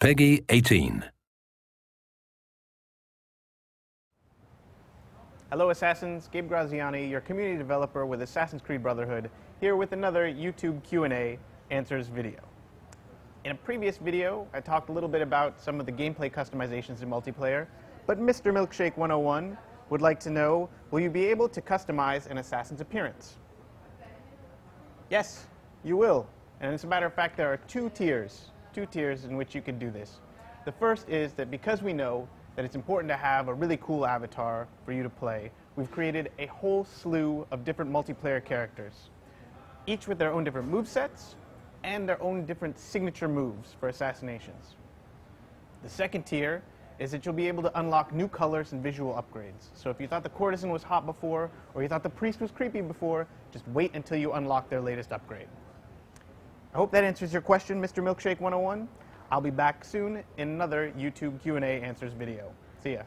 PEGI 18. Hello Assassins, Gabe Graziani, your community developer with Assassin's Creed Brotherhood, here with another YouTube Q&A answers video. In a previous video, I talked a little bit about some of the gameplay customizations in multiplayer, but Mr. Milkshake 101 would like to know, will you be able to customize an assassin's appearance? Yes, you will. And as a matter of fact, there are two tiers, two tiers in which you can do this. The first is that because we know that it's important to have a really cool avatar for you to play, we've created a whole slew of different multiplayer characters, each with their own different move sets and their own different signature moves for assassinations. The second tier is that you'll be able to unlock new colors and visual upgrades. So if you thought the courtesan was hot before, or you thought the priest was creepy before, just wait until you unlock their latest upgrade. I hope that answers your question, Mr. Milkshake 101. I'll be back soon in another YouTube Q&A answers video. See ya.